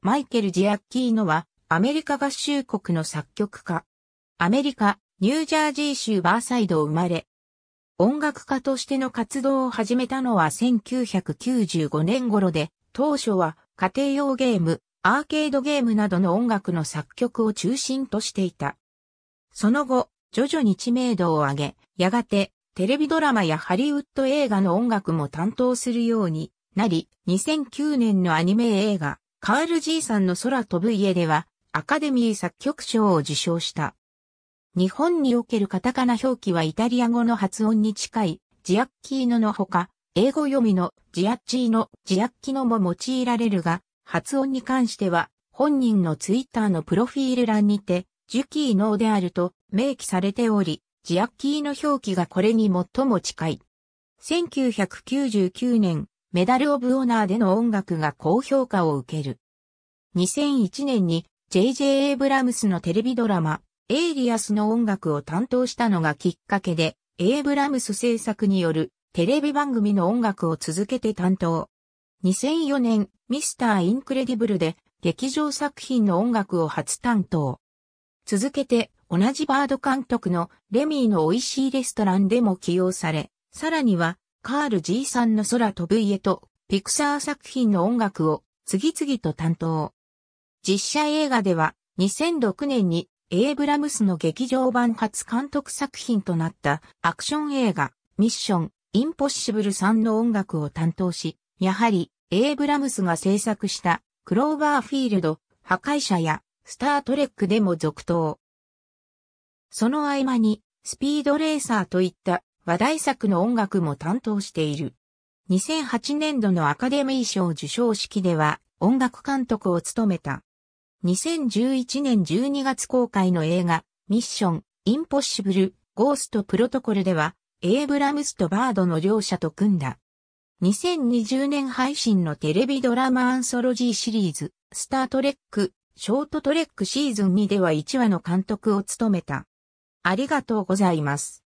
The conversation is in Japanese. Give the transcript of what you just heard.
マイケル・ジアッキーノはアメリカ合衆国の作曲家。アメリカ、ニュージャージー州バーサイド生まれ。音楽家としての活動を始めたのは1995年頃で、当初は家庭用ゲーム、アーケードゲームなどの音楽の作曲を中心としていた。その後、徐々に知名度を上げ、やがてテレビドラマやハリウッド映画の音楽も担当するようになり、2009年のアニメ映画、カール・ジーさんの空飛ぶ家では、アカデミー作曲賞を受賞した。日本におけるカタカナ表記はイタリア語の発音に近い、ジアッキーノのほか、英語読みのジアッチーノ、ジアッキノも用いられるが、発音に関しては、本人のツイッターのプロフィール欄にて、ジュキーノであると明記されており、ジアッキーノ表記がこれに最も近い。1999年、メダルオブオナーでの音楽が高評価を受ける。2001年に J.J. エイブラムスのテレビドラマ、エイリアスの音楽を担当したのがきっかけで、エイブラムス制作によるテレビ番組の音楽を続けて担当。2004年、ミスター・インクレディブルで劇場作品の音楽を初担当。続けて、同じバード監督のレミーの美味しいレストランでも起用され、さらには、カール G さんの空飛ぶ家と、ピクサー作品の音楽を次々と担当。実写映画では、2006年にエイブラムスの劇場版初監督作品となったアクション映画、ミッション、インポッシブル3の音楽を担当し、やはり、エイブラムスが制作したクローバーフィールド、破壊者やスタートレックでも続投。その合間に、スピードレーサーといった話題作の音楽も担当している。2008年度のアカデミー賞受賞式では音楽監督を務めた。2011年12月公開の映画、ミッション、インポッシブル、ゴーストプロトコルでは、エイブラムスとバードの両者と組んだ。2020年配信のテレビドラマアンソロジーシリーズ、スタートレック、ショートトレックシーズン2では1話の監督を務めた。ありがとうございます。